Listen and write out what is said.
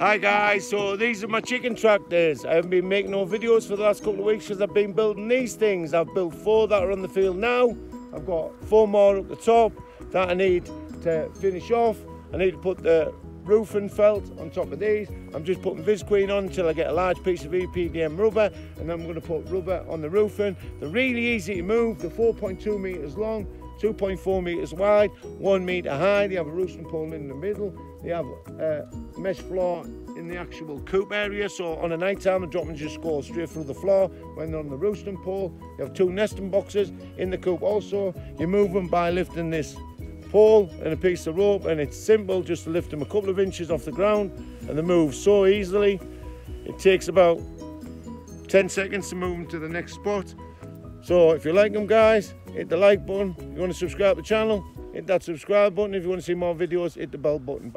Hi guys, so these are my chicken tractors. I haven't been making no videos for the last couple of weeks because I've been building these things. I've built four that are on the field now. I've got four more up the top that I need to finish off. I need to put the roofing felt on top of these. I'm just putting Visqueen on until I get a large piece of EPDM rubber and then I'm going to put rubber on the roofing. They're really easy to move. They're 4.2 metres long 2.4 metres wide, 1 metre high. They have a roosting pole in the middle. They have a mesh floor in the actual coop area. So on a night time, the droppings just go straight through the floor when they're on the roosting pole. You have two nesting boxes in the coop also. You move them by lifting this pole and a piece of rope and it's simple just to lift them a couple of inches off the ground and they move so easily. It takes about 10 seconds to move them to the next spot. So if you like them guys, hit the like button. If you want to subscribe to the channel, hit that subscribe button. If you want to see more videos, hit the bell button.